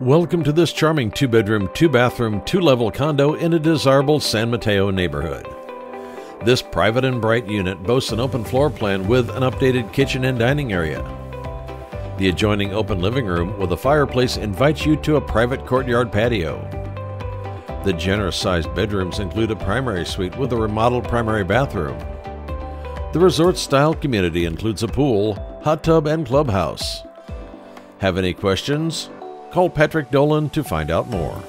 Welcome to this charming two bedroom, two bathroom, two level condo in a desirable San Mateo neighborhood. This private and bright unit boasts an open floor plan with an updated kitchen and dining area. The adjoining open living room with a fireplace invites you to a private courtyard patio. The generous sized bedrooms include a primary suite with a remodeled primary bathroom. The resort style community includes a pool, hot tub, and clubhouse. Have any questions? Call Patrick Dolan to find out more.